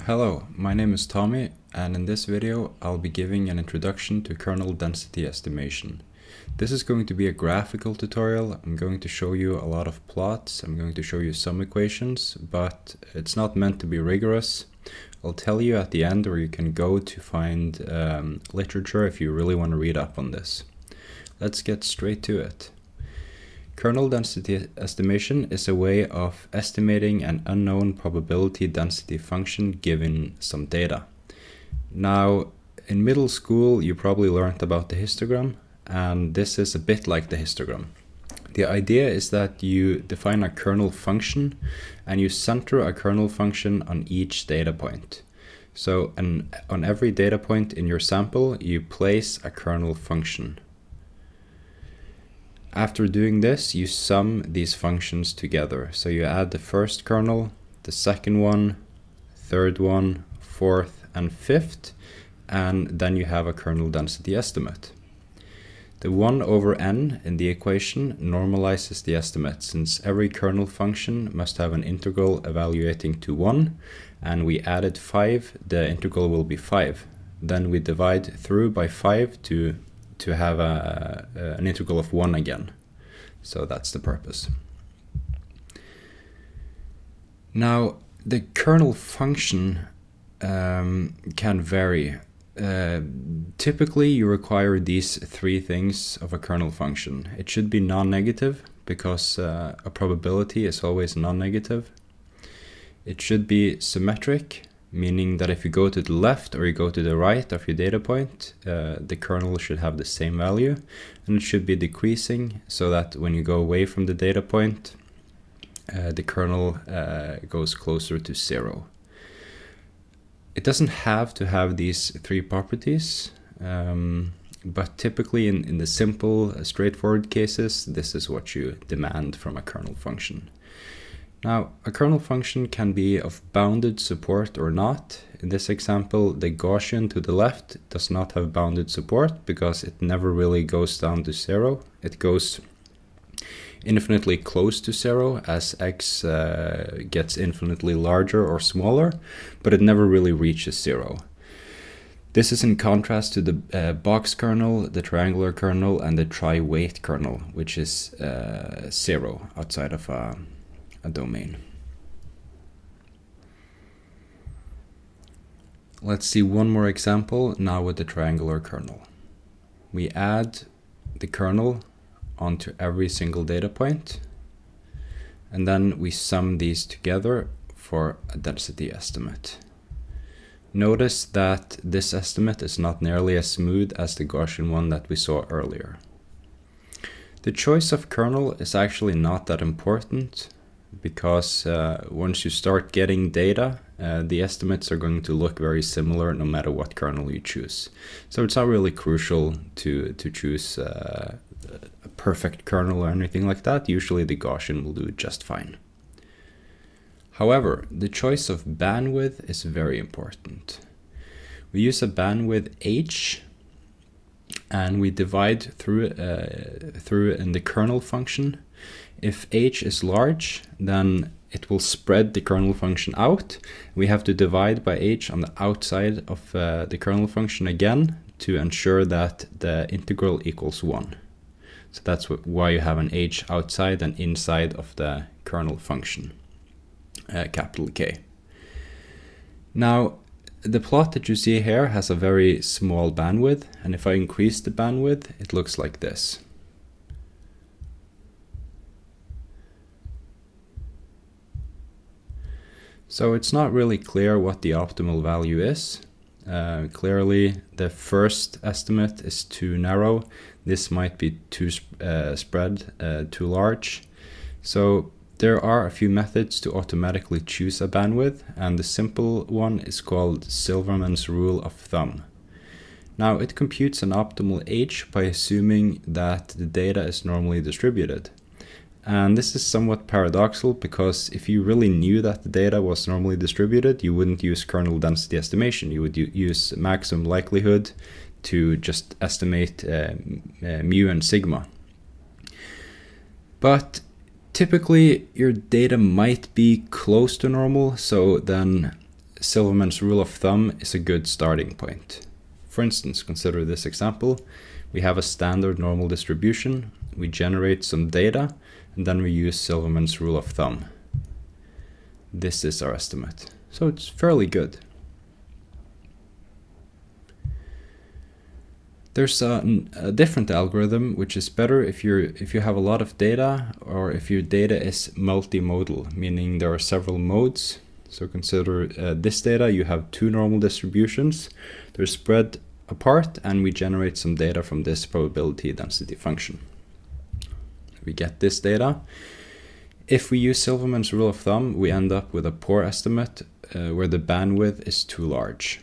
Hello, my name is Tommy and in this video I'll be giving an introduction to kernel density estimation. This is going to be a graphical tutorial. I'm going to show you a lot of plots, I'm going to show you some equations, but it's not meant to be rigorous. I'll tell you at the end where you can go to find um, literature if you really want to read up on this. Let's get straight to it. Kernel density estimation is a way of estimating an unknown probability density function given some data. Now, in middle school, you probably learned about the histogram, and this is a bit like the histogram. The idea is that you define a kernel function and you center a kernel function on each data point. So an, on every data point in your sample, you place a kernel function. After doing this, you sum these functions together. So you add the first kernel, the second one, third one, fourth, and fifth, and then you have a kernel density estimate. The 1 over n in the equation normalizes the estimate since every kernel function must have an integral evaluating to 1 and we added 5, the integral will be 5. Then we divide through by 5 to to have a, an integral of 1 again. So that's the purpose. Now, the kernel function um, can vary. Uh, typically, you require these three things of a kernel function. It should be non-negative, because uh, a probability is always non-negative. It should be symmetric, meaning that if you go to the left or you go to the right of your data point, uh, the kernel should have the same value and it should be decreasing so that when you go away from the data point, uh, the kernel uh, goes closer to zero. It doesn't have to have these three properties, um, but typically in, in the simple, straightforward cases, this is what you demand from a kernel function. Now, a kernel function can be of bounded support or not. In this example, the Gaussian to the left does not have bounded support because it never really goes down to zero. It goes infinitely close to zero as x uh, gets infinitely larger or smaller, but it never really reaches zero. This is in contrast to the uh, box kernel, the triangular kernel, and the tri-weight kernel, which is uh, zero outside of a a domain. Let's see one more example now with the triangular kernel. We add the kernel onto every single data point and then we sum these together for a density estimate. Notice that this estimate is not nearly as smooth as the Gaussian one that we saw earlier. The choice of kernel is actually not that important because uh, once you start getting data, uh, the estimates are going to look very similar no matter what kernel you choose. So it's not really crucial to, to choose uh, a perfect kernel or anything like that. Usually the Gaussian will do just fine. However, the choice of bandwidth is very important. We use a bandwidth h and we divide through, uh, through in the kernel function if h is large, then it will spread the kernel function out. We have to divide by h on the outside of uh, the kernel function again to ensure that the integral equals 1. So that's why you have an h outside and inside of the kernel function, uh, capital K. Now, the plot that you see here has a very small bandwidth, and if I increase the bandwidth, it looks like this. So it's not really clear what the optimal value is. Uh, clearly, the first estimate is too narrow. This might be too uh, spread, uh, too large. So there are a few methods to automatically choose a bandwidth, and the simple one is called Silverman's rule of thumb. Now, it computes an optimal h by assuming that the data is normally distributed. And this is somewhat paradoxical because if you really knew that the data was normally distributed, you wouldn't use kernel density estimation. You would use maximum likelihood to just estimate uh, uh, mu and sigma. But typically your data might be close to normal, so then Silverman's rule of thumb is a good starting point. For instance, consider this example. We have a standard normal distribution, we generate some data, and then we use Silverman's rule of thumb. This is our estimate. So it's fairly good. There's a, a, different algorithm which is better if you if you have a lot of data or if your data is multimodal, meaning there are several modes. So consider uh, this data, you have two normal distributions. They're spread apart and we generate some data from this probability density function. We get this data. If we use Silverman's rule of thumb, we end up with a poor estimate uh, where the bandwidth is too large.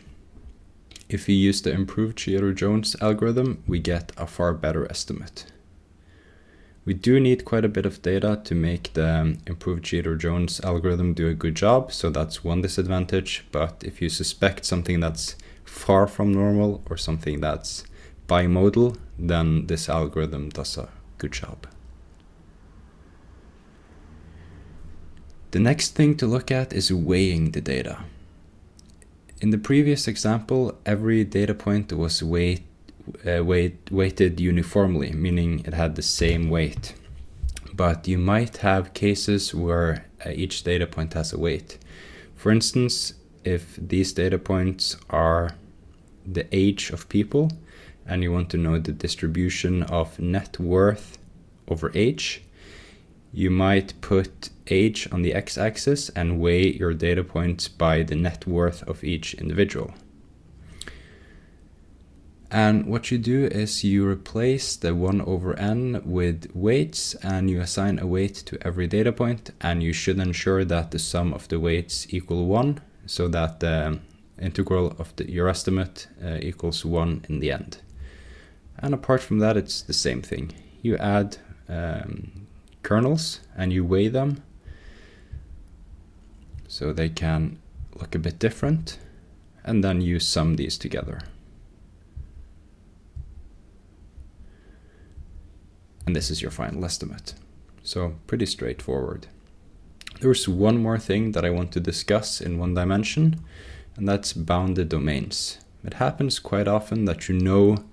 If we use the improved Sheather-Jones algorithm, we get a far better estimate. We do need quite a bit of data to make the improved Sheather-Jones algorithm do a good job, so that's one disadvantage. But if you suspect something that's far from normal or something that's bimodal, then this algorithm does a good job. The next thing to look at is weighing the data. In the previous example, every data point was weight, uh, weight, weighted uniformly, meaning it had the same weight. But you might have cases where uh, each data point has a weight. For instance, if these data points are the age of people and you want to know the distribution of net worth over age, you might put age on the x-axis and weigh your data points by the net worth of each individual. And what you do is you replace the 1 over n with weights and you assign a weight to every data point and you should ensure that the sum of the weights equal 1 so that the integral of the, your estimate uh, equals 1 in the end. And apart from that it's the same thing. You add um, kernels and you weigh them so they can look a bit different and then you sum these together. And this is your final estimate. So pretty straightforward. There's one more thing that I want to discuss in one dimension, and that's bounded domains. It happens quite often that you know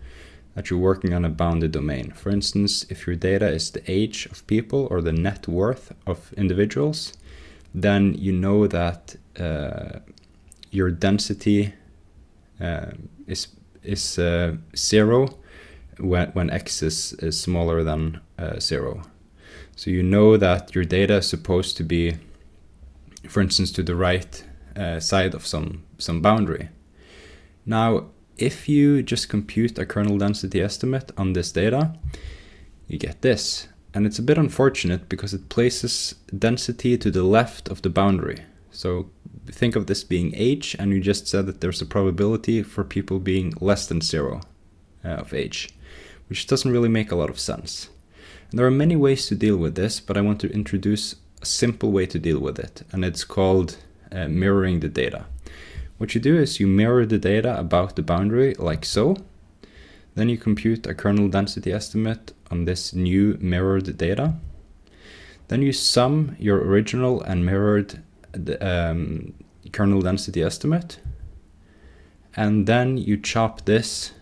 that you're working on a bounded domain. For instance, if your data is the age of people or the net worth of individuals, then you know that uh, your density uh, is is uh, zero when, when x is, is smaller than uh, zero. So you know that your data is supposed to be, for instance, to the right uh, side of some some boundary. Now, if you just compute a kernel density estimate on this data, you get this. And it's a bit unfortunate because it places density to the left of the boundary. So think of this being h, and you just said that there's a probability for people being less than zero uh, of h, which doesn't really make a lot of sense. And there are many ways to deal with this, but I want to introduce a simple way to deal with it, and it's called uh, mirroring the data. What you do is you mirror the data about the boundary like so. Then you compute a kernel density estimate on this new mirrored data. Then you sum your original and mirrored um, kernel density estimate. And then you chop this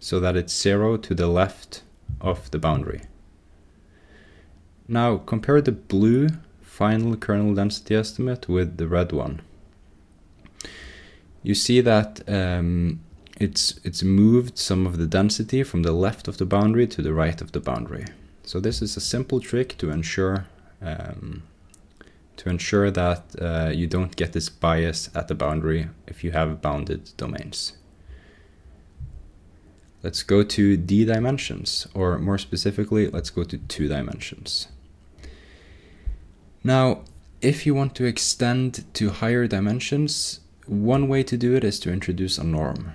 so that it's zero to the left of the boundary. Now compare the blue final kernel density estimate with the red one you see that um, it's it's moved some of the density from the left of the boundary to the right of the boundary. So this is a simple trick to ensure um, to ensure that uh, you don't get this bias at the boundary if you have bounded domains. Let's go to d dimensions, or more specifically, let's go to two dimensions. Now, if you want to extend to higher dimensions, one way to do it is to introduce a norm.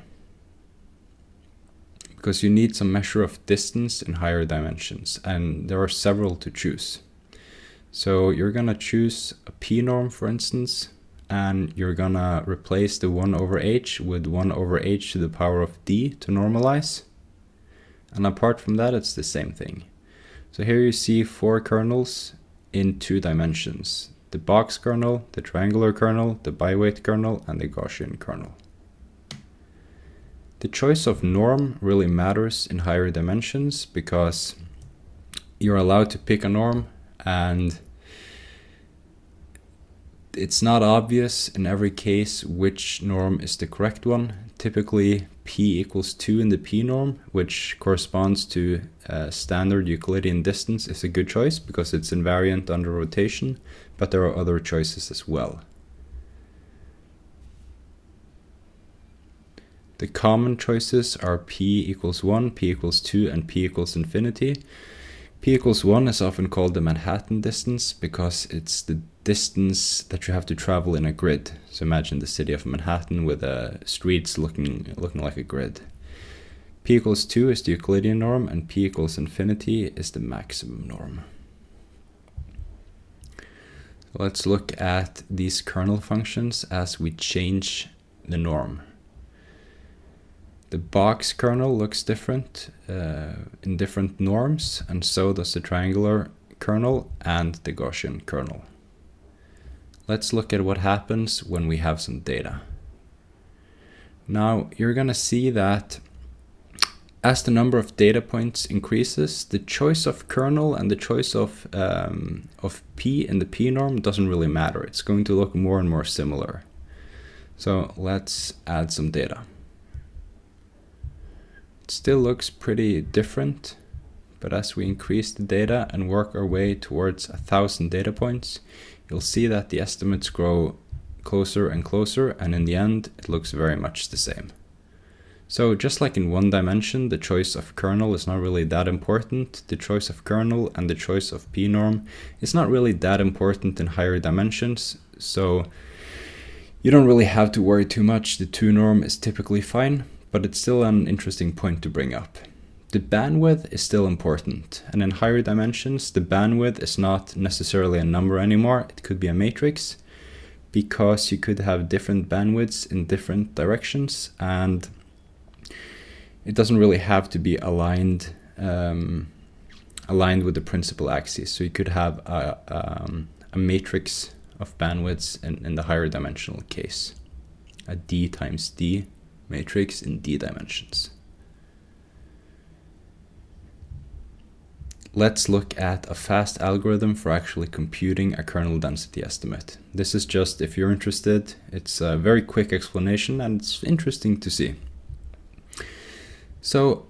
Because you need some measure of distance in higher dimensions, and there are several to choose. So you're gonna choose a p norm, for instance, and you're gonna replace the 1 over h with 1 over h to the power of d to normalize. And apart from that, it's the same thing. So here you see four kernels in two dimensions. The box kernel, the triangular kernel, the biweight kernel, and the Gaussian kernel. The choice of norm really matters in higher dimensions because you're allowed to pick a norm and it's not obvious in every case which norm is the correct one. Typically, p equals 2 in the p norm, which corresponds to uh, standard Euclidean distance, is a good choice because it's invariant under rotation, but there are other choices as well. The common choices are p equals 1, p equals 2, and p equals infinity. p equals 1 is often called the Manhattan distance because it's the distance that you have to travel in a grid. So imagine the city of Manhattan with uh, streets looking, looking like a grid. p equals 2 is the Euclidean norm and p equals infinity is the maximum norm. Let's look at these kernel functions as we change the norm. The box kernel looks different uh, in different norms and so does the triangular kernel and the Gaussian kernel. Let's look at what happens when we have some data. Now you're going to see that as the number of data points increases, the choice of kernel and the choice of, um, of p in the p norm doesn't really matter. It's going to look more and more similar. So let's add some data. It still looks pretty different, but as we increase the data and work our way towards a thousand data points, you'll see that the estimates grow closer and closer, and in the end, it looks very much the same. So just like in one dimension, the choice of kernel is not really that important. The choice of kernel and the choice of p-norm is not really that important in higher dimensions. So you don't really have to worry too much. The 2 norm is typically fine, but it's still an interesting point to bring up. The bandwidth is still important, and in higher dimensions, the bandwidth is not necessarily a number anymore. It could be a matrix because you could have different bandwidths in different directions and it doesn't really have to be aligned um, aligned with the principal axis. So you could have a, um, a matrix of bandwidths in, in the higher dimensional case, a d times d matrix in d dimensions. Let's look at a fast algorithm for actually computing a kernel density estimate. This is just, if you're interested, it's a very quick explanation and it's interesting to see. So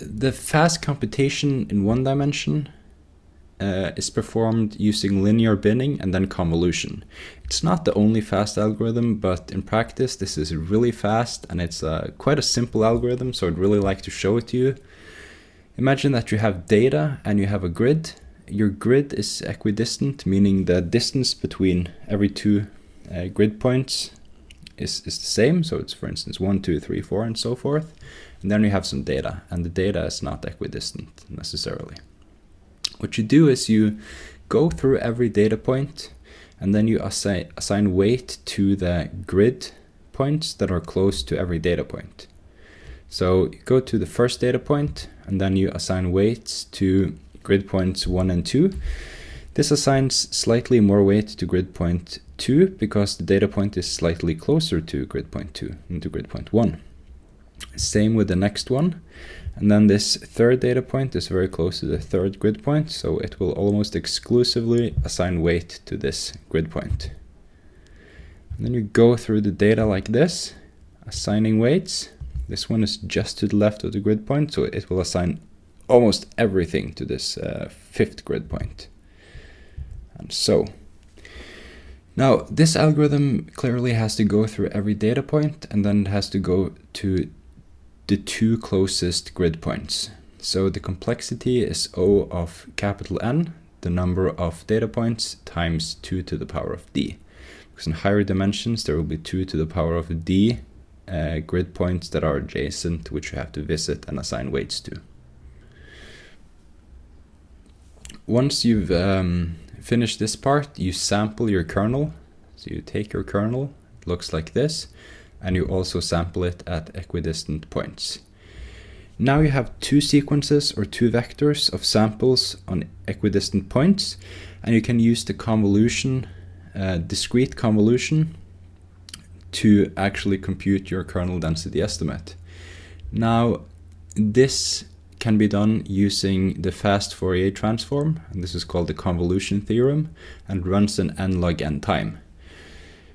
the fast computation in one dimension uh, is performed using linear binning and then convolution. It's not the only fast algorithm, but in practice this is really fast and it's uh, quite a simple algorithm, so I'd really like to show it to you. Imagine that you have data and you have a grid. Your grid is equidistant, meaning the distance between every two uh, grid points is, is the same. So it's, for instance, 1, 2, 3, 4, and so forth. And then we have some data, and the data is not equidistant necessarily. What you do is you go through every data point, and then you assign, assign weight to the grid points that are close to every data point. So you go to the first data point, and then you assign weights to grid points 1 and 2. This assigns slightly more weight to grid point 2 because the data point is slightly closer to grid point 2 than to grid point 1. Same with the next one. And then this third data point is very close to the third grid point, so it will almost exclusively assign weight to this grid point. And then you go through the data like this, assigning weights. This one is just to the left of the grid point, so it will assign almost everything to this uh, fifth grid point. And so. Now, this algorithm clearly has to go through every data point and then it has to go to the two closest grid points. So the complexity is O of capital N, the number of data points, times 2 to the power of d. Because in higher dimensions, there will be 2 to the power of d uh, grid points that are adjacent, which you have to visit and assign weights to. Once you've um, finished this part, you sample your kernel. So you take your kernel, it looks like this, and you also sample it at equidistant points. Now you have two sequences or two vectors of samples on equidistant points, And you can use the convolution, uh, discrete convolution, to actually compute your kernel density estimate. Now, this can be done using the fast Fourier transform, and this is called the convolution theorem, and runs in n log n time,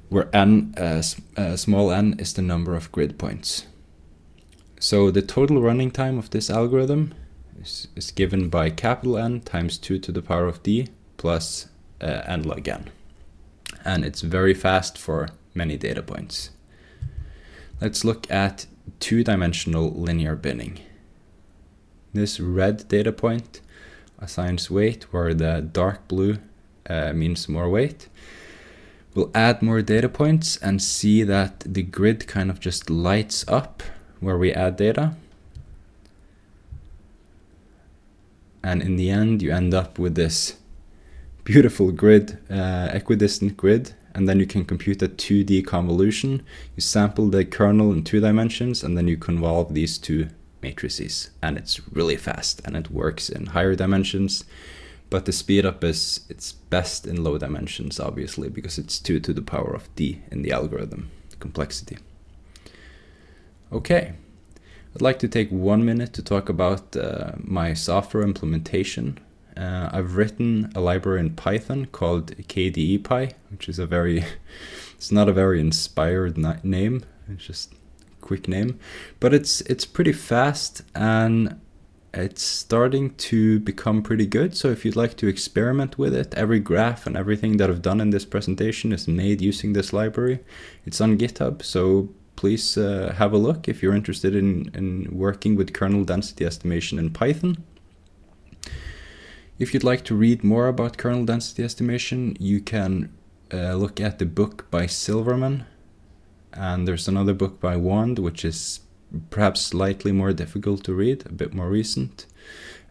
where n, uh, uh, small n, is the number of grid points. So the total running time of this algorithm is, is given by capital N times 2 to the power of d plus uh, n log n. And it's very fast for many data points. Let's look at two-dimensional linear binning. This red data point assigns weight where the dark blue uh, means more weight. We'll add more data points and see that the grid kind of just lights up where we add data. And in the end, you end up with this beautiful grid, uh, equidistant grid and then you can compute a 2D convolution. You sample the kernel in two dimensions, and then you convolve these two matrices. And it's really fast, and it works in higher dimensions. But the speed up is it's best in low dimensions, obviously, because it's 2 to the power of d in the algorithm complexity. Okay, I'd like to take one minute to talk about uh, my software implementation uh, I've written a library in Python called KDEpy, which is a very, it's not a very inspired name. It's just quick name, but it's it's pretty fast and it's starting to become pretty good. So if you'd like to experiment with it, every graph and everything that I've done in this presentation is made using this library. It's on GitHub, so please uh, have a look if you're interested in, in working with kernel density estimation in Python. If you'd like to read more about kernel density estimation, you can uh, look at the book by Silverman. And there's another book by Wand, which is perhaps slightly more difficult to read, a bit more recent.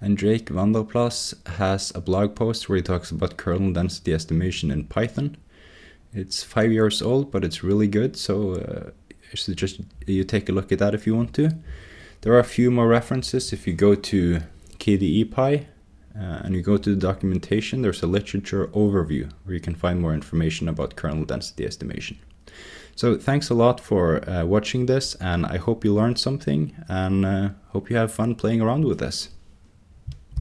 And Drake van der Plas has a blog post where he talks about kernel density estimation in Python. It's five years old, but it's really good, so uh, I suggest you take a look at that if you want to. There are a few more references if you go to KDEpy uh, and you go to the documentation, there's a literature overview where you can find more information about kernel density estimation. So thanks a lot for uh, watching this and I hope you learned something and uh, hope you have fun playing around with this.